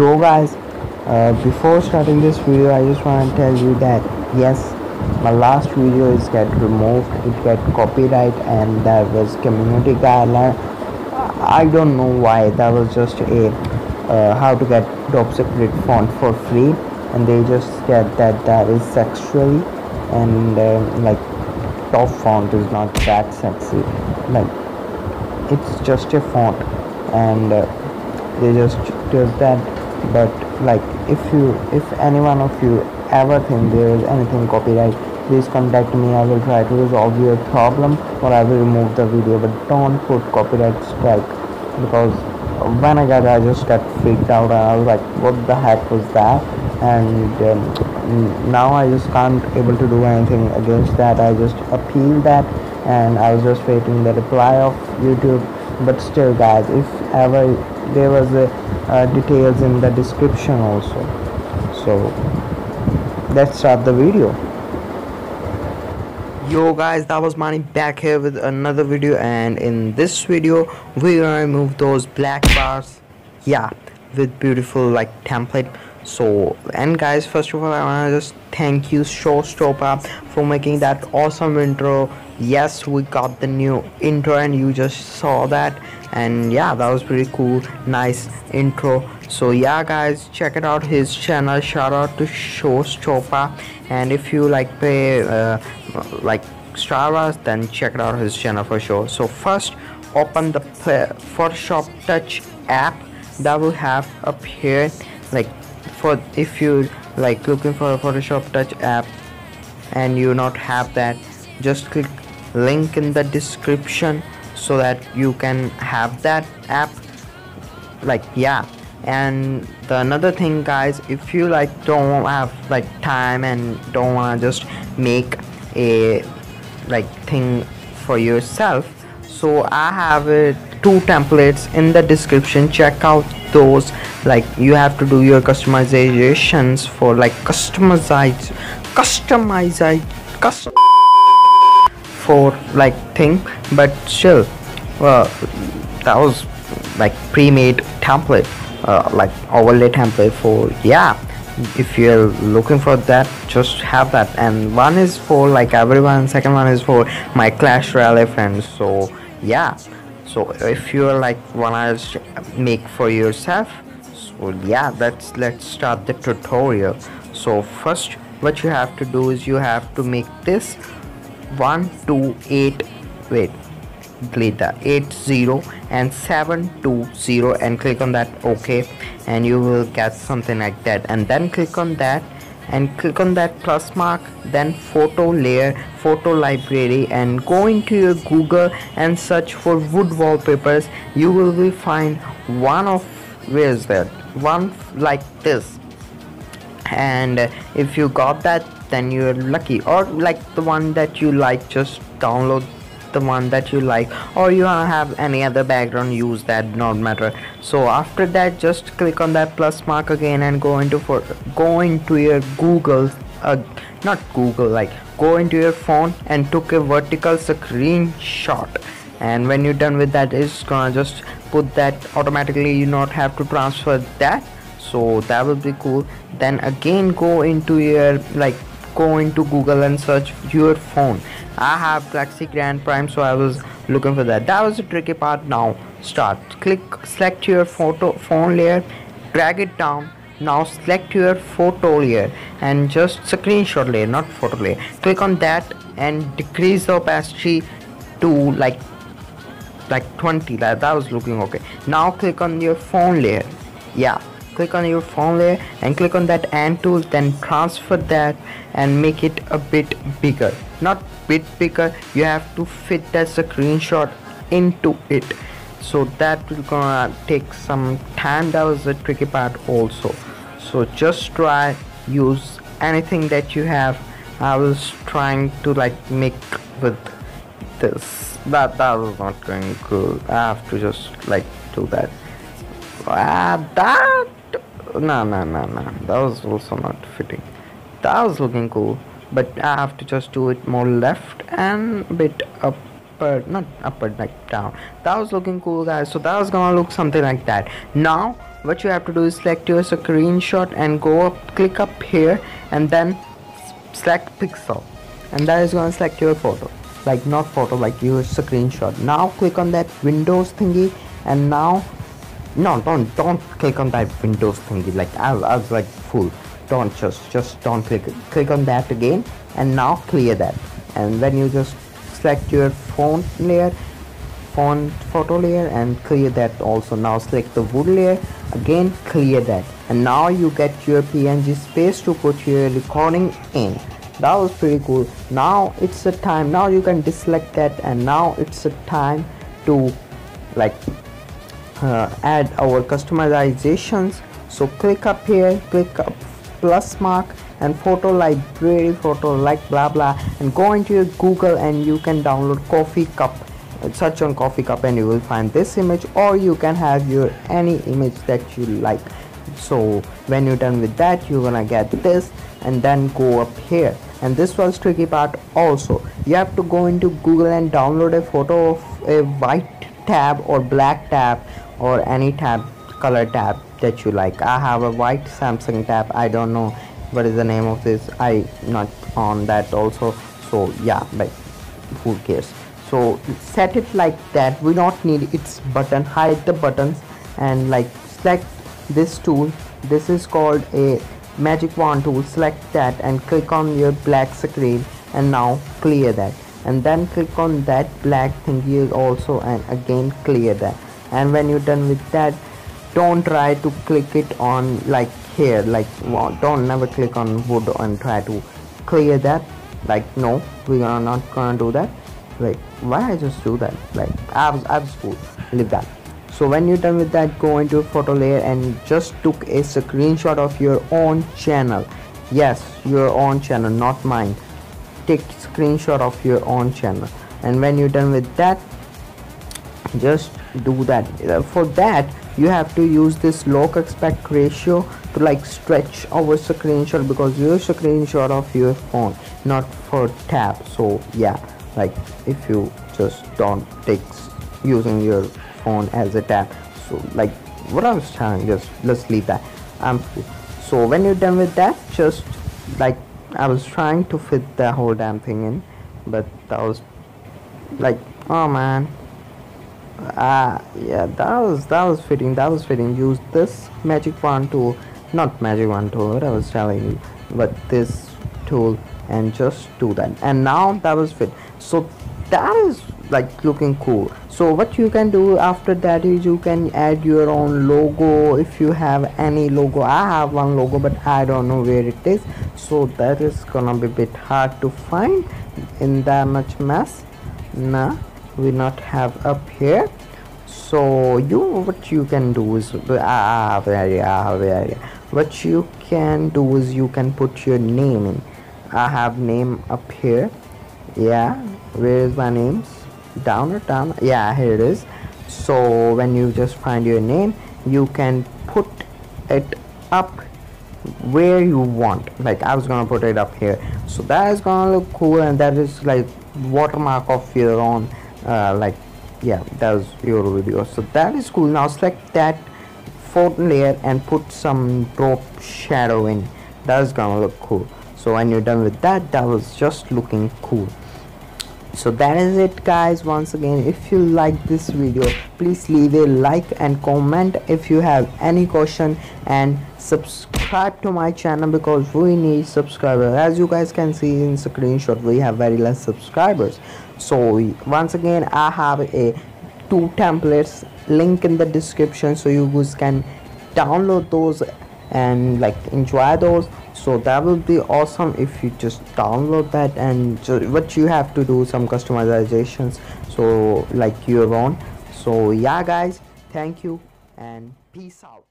yo guys uh, before starting this video i just want to tell you that yes my last video is get removed it got copyright and there was community guideline. I don't know why that was just a uh, how to get top secret font for free and they just said that that is sexually and uh, like top font is not that sexy. Like it's just a font and uh, they just does that but like if you if any one of you ever think there is anything copyright please contact me. I will try to resolve your problem or i will remove the video. But don't put copyright strike because when i got i just got freaked out. And i was like what the heck was that? And um, now i just can't able to do anything against that. I just appeal that and i was just waiting the reply of youtube. But still guys if ever there was a uh, details in the description also. So let's start the video. Yo guys that was Manik back here with another video and in this video we're gonna remove those black bars yeah with beautiful like template. So and guys first of all i want to just thank you showstopper for making that awesome intro yes we got the new intro and you just saw that. And yeah that was pretty cool. Nice intro. So yeah guys check it out. His channel. Shout out to chopa and if you like pay uh, like Star Wars then check it out his channel for sure. So first open the Photoshop touch app that will have up here. Like for if you like looking for a Photoshop touch app and you not have that just click link in the description so that you can have that app. Like yeah. And the another thing guys if you like don't have like time and don't want to just make a like thing for yourself so i have uh, two templates in the description. Check out those. Like you have to do your customizations for like customize customize custom for like thing. But still well that was like pre-made template uh, like overlay template for yeah. If you're looking for that just have that. And one is for like everyone second one is for my clash royale friends. So yeah. So if you're like wanna make for yourself so yeah let's let's start the tutorial. So first what you have to do is you have to make this 128 wait that 80 and 720 and click on that ok and you will get something like that. And then click on that and click on that plus mark then photo layer photo library and go into your google and search for wood wallpapers. You will find one of where is that? One like this. And if you got that then you're lucky. Or like the one that you like just download the one that you like. Or you have any other background use that not matter. So after that just click on that plus mark again and go into for go into your google uh, not google like go into your phone and took a vertical screenshot. And when you're done with that it's gonna just put that automatically you not have to transfer that. So that will be cool. Then again go into your like go into google and search your phone. I have galaxy grand prime so i was looking for that. That was the tricky part. Now start. Click select your photo phone layer drag it down. Now select your photo layer and just screenshot layer not photo layer. Click on that and decrease the opacity to like like 20 that, that was looking okay. Now click on your phone layer. Yeah click on your phone layer and click on that and tool then transfer that and make it a bit bigger. Not bit bigger you have to fit that screenshot into it. So that will gonna take some time. That was the tricky part also. So just try use anything that you have. I was trying to like make with this that that was not going good. I have to just like do that. Ah, that no no no no that was also not fitting. That was looking cool but I have to just do it more left and a bit up upper not upper like down. That was looking cool guys. So that was gonna look something like that. Now what you have to do is select your screenshot and go up click up here and then select pixel. And that is to select your photo. Like not photo like your screenshot. Now click on that windows thingy and now no don't don't click on that windows thingy like I, I was like fool. Don't just just don't click click on that again and now clear that. And when you just select your font layer font photo layer and clear that also. Now select the wood layer again clear that. And now you get your png space to put your recording in. That was pretty cool. Now it's a time now you can deselect that and now it's a time to like uh, add our customizations. So click up here click up plus mark and photo library photo like blah blah and go into your google and you can download coffee cup. Search on coffee cup and you will find this image or you can have your any image that you like. So when you're done with that you're gonna get this and then go up here. And this was tricky part also. You have to go into google and download a photo of a white tab or black tab or any tab color tab that you like. I have a white samsung tab. I don't know what is the name of this. I not on that also. So yeah but who cares? So set it like that. We don't need its button. Hide the buttons and like select this tool. This is called a magic wand tool. Select that and click on your black screen and now clear that. And then click on that black thing here also and again clear that and when you're done with that don't try to click it on like here. Like don't never click on wood and try to clear that. Like no we are not gonna do that. Like why I just do that? Like I was I was cool leave that. So when you're done with that go into photo layer and just took a screenshot of your own channel. Yes your own channel not mine. Take screenshot of your own channel. And when you're done with that just do that. For that you have to use this lock aspect ratio to like stretch our screenshot because your screenshot of your phone not for tab so yeah like if you just don't take using your phone as a tab so like what I was trying just let's leave that. Um so when you're done with that just like I was trying to fit the whole damn thing in but that was like oh man ah yeah that was that was fitting that was fitting. Use this magic wand tool not magic wand tool what I was telling you but this tool and just do that. And now that was fit. So that is like looking cool. So what you can do after that is you can add your own logo if you have any logo. I have one logo but i don't know where it is. So that is gonna be a bit hard to find in that much mess. Nah we not have up here. So you what you can do is ah, ah what you can do is you can put your name in. I have name up here. Yeah where is my name? Down or down? Yeah here it is. So when you just find your name you can put it up where you want. Like I was gonna put it up here. So that is gonna look cool and that is like watermark of your own uh, like yeah that was your video. So that is cool. Now select that photo layer and put some drop shadow in. That is gonna look cool. So when you're done with that that was just looking cool. So that is it guys. Once again if you like this video please leave a like and comment if you have any question and subscribe to my channel because we need subscribers. As you guys can see in screenshot we have very less subscribers so once again i have a two templates link in the description so you guys can download those and like enjoy those. So that will be awesome if you just download that and what you have to do some customizations. So like your own. So yeah guys thank you and peace out